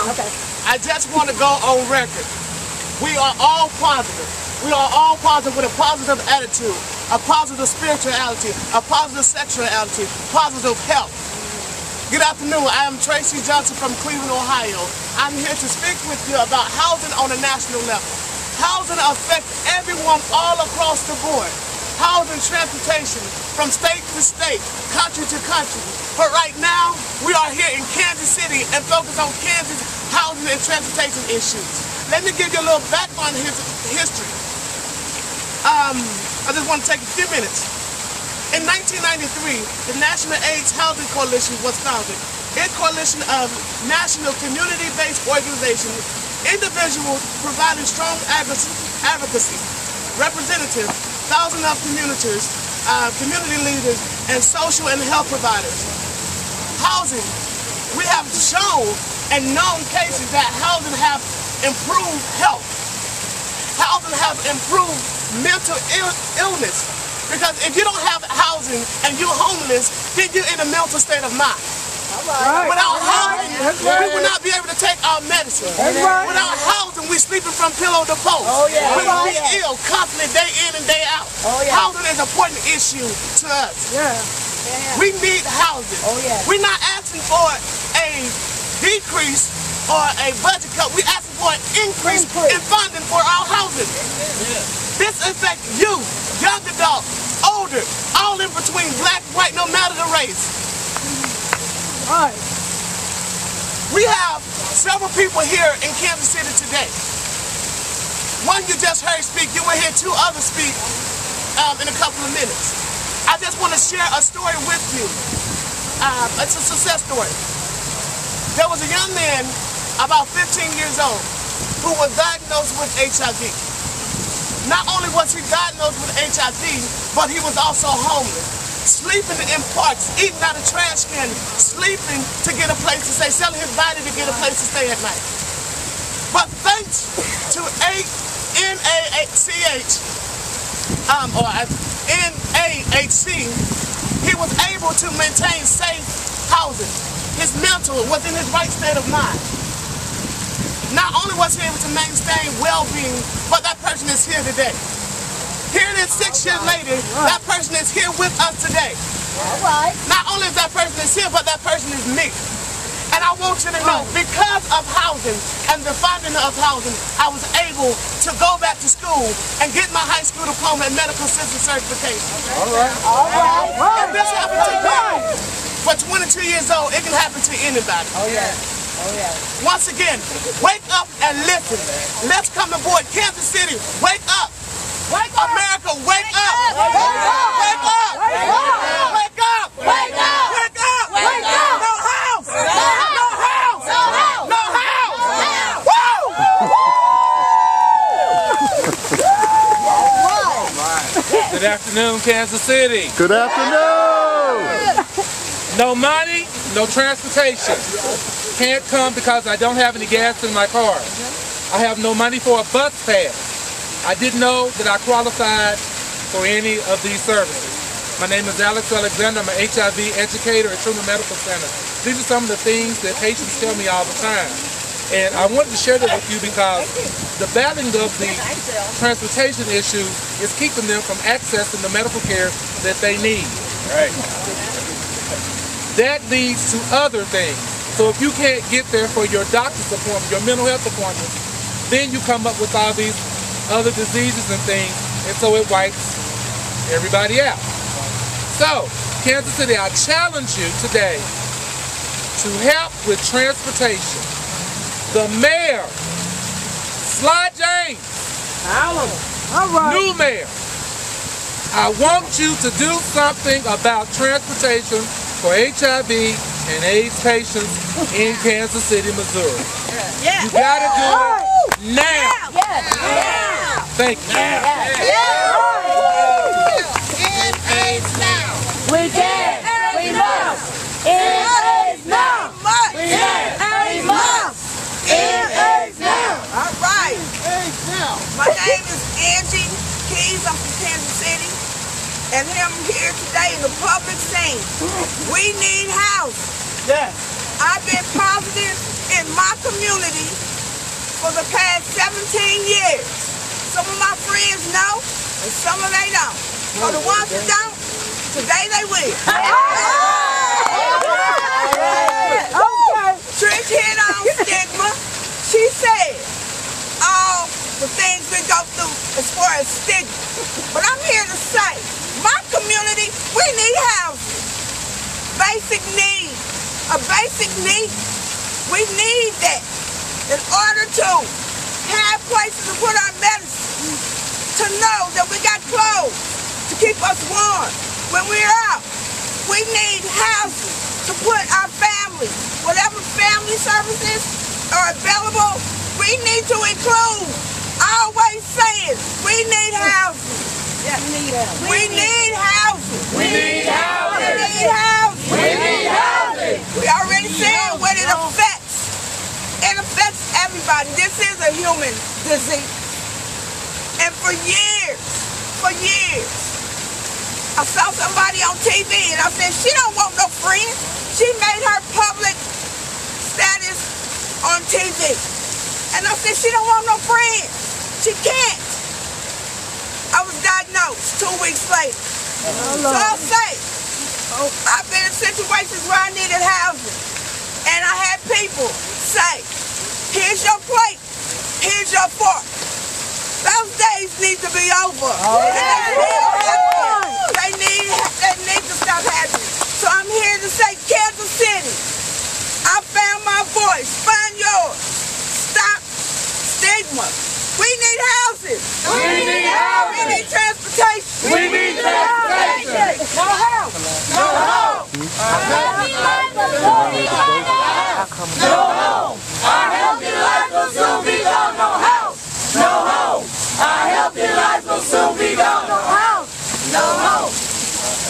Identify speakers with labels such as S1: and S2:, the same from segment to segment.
S1: Okay.
S2: I just want to go on record. We are all positive. We are all positive with a positive attitude, a positive spirituality, a positive sexuality, positive health. Good afternoon. I am Tracy Johnson from Cleveland, Ohio. I'm here to speak with you about housing on a national level. Housing affects everyone all across the board. Housing, transportation, from state to state, country to country. But right now, we are here in Kansas City and focus on Kansas housing and transportation issues. Let me give you a little background his history. Um, I just want to take a few minutes. In 1993, the National AIDS Housing Coalition was founded. A coalition of national community-based organizations, individuals providing strong advocacy, representatives, thousands of communities, uh, community leaders, and social and health providers. Housing, we have shown and known cases that housing have improved health. Housing have improved mental Ill illness. Because if you don't have housing and you're homeless, then you're in a mental state of mind.
S1: Right.
S2: Without
S1: Right.
S2: housing,
S1: That's
S2: we
S1: right.
S2: will not be able to take our medicine.
S1: Right.
S2: Without sleeping from pillow to post.
S1: Oh, yeah.
S2: Oh, we will
S1: Right.
S2: be ill constantly, day in and day out.
S1: Oh, yeah.
S2: Housing is an important issue to us.
S1: Yeah.
S2: We need housing.
S1: Oh, yeah.
S2: We're not asking for a decrease or a budget cut. We're asking for an increase,
S1: Increase.
S2: in funding for our housing. This affects youth, young adults, older, all in between, black, white, no matter the race.
S1: Right.
S2: We have several people here in Kansas City today. One you just heard speak, you will hear two others speak um, in a couple of minutes. I just want to share a story with you. Um, it's a success story. There was a young man, about 15 years old, who was diagnosed with HIV. Not only was he diagnosed with HIV, but he was also homeless. Sleeping in parks, eating out of trash cans, sleeping to get a place to stay, selling his body to get a place to stay at night. But thanks to um, or NAHC, he was able to maintain safe housing. His mental was in his right state of mind. Not only was he able to maintain well-being, but that person is here today. Here it is six years later, that person is here with us today.
S1: All right.
S2: Not only is that person is here, but that person is me. And I want you to know, because of housing and the funding of housing, I was able to go back to school and get my high school diploma and medical assistant certification.
S1: All right.
S2: If this happened to me, for 22 years old, it can happen to anybody.
S1: Oh, yeah. Oh, yeah.
S2: Once again, wake up and listen. Let's come aboard Kansas City. Wake up.
S1: Wake up.
S2: America, wake up.
S1: Wake up.
S2: Wake up.
S1: Wake up.
S2: Wake up.
S1: Wake up.
S2: Wake up.
S1: Wake up.
S2: No house.
S1: house.
S2: No house.
S1: No house.
S2: No house.
S1: house.
S2: Woo!
S3: Good afternoon, Kansas City.
S4: Good afternoon.
S3: No money, no transportation. Can't come because I don't have any gas in my car. I have no money for a bus pass. I didn't know that I qualified for any of these services. My name is Alex Alexander. I'm an HIV educator at Truman Medical Center. These are some of the things that patients tell me all the time. And I wanted to share that with you because the battling of the transportation issue is keeping them from accessing the medical care that they need. Right. That leads to other things. So if you can't get there for your doctor's appointment, your mental health appointment, then you come up with all these other diseases and things, and so it wipes everybody out. So, Kansas City, I challenge you today to help with transportation. The mayor, Sly James,
S1: All right.
S3: new mayor, I want you to do something about transportation for HIV and AIDS patients in Kansas City, Missouri.
S1: Yeah.
S3: You gotta do it now.
S1: Yes. Yeah.
S3: Thank you.
S1: We can. We must. It is now. We can. We must. It is now.
S5: All right. My name is Angie Keys. I'm from Kansas City. And I'm here today in the public saying we need housing.
S2: Yes.
S5: I've been positive in my community for the past 17 years. Some of my friends know, and some of they don't. For the ones that don't, today they will. Trish hit on stigma. She said all the things we go through as far as stigma. But I'm here to say, my community, we need housing. Basic needs. A basic need. We need that in order to have places to put our medicine, to know that we got clothes to keep us warm when we're out. We need housing to put our families, whatever family services are available, we need to include. Always saying, we need housing. We need housing.
S1: We need housing.
S5: We need housing.
S1: We need housing.
S5: We already said what it affects. It affects everybody. This is a human disease. And for years, for years, I saw somebody on TV and I said, she don't want no friends. She made her public status on TV. And I said, she don't want no friends. She can't. I was diagnosed two weeks later. So I'll say, I've been in situations where I needed housing. And I had people say, here's your plate, here's your fork. Those days need to be over. Oh, and they still happen. They need, they need to stop happening. So I'm here to say, Kansas City, I found my voice. Find yours. Stop stigma. We need houses.
S1: We need housing.
S5: We need transportation.
S1: We need transportation.
S5: No house.
S1: No home. Our healthy life will soon be gone. No house. No home. Our healthy life will soon be gone. No house. No home. Our healthy life will soon be gone. No house. No home.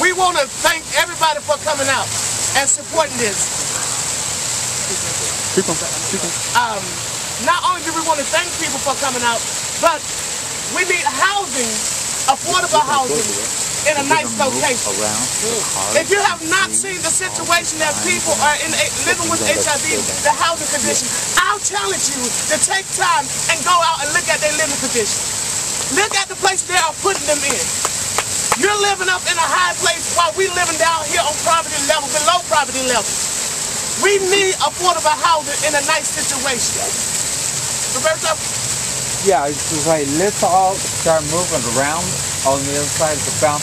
S2: We want to thank everybody for coming out and supporting this. Um, not only do we want to thank people for coming out, but we need housing, affordable housing in a nice location. If you have not seen the situation that people are in living with HIV, the housing condition, I'll challenge you to take time and go out and look at their living condition. Look at the place they are putting them in. You're living up in a high place while we living down here on poverty level, below poverty level. We need affordable housing in a nice situation. Roberto?
S4: Yeah, it's like let's all start moving around on the other side of the fountain.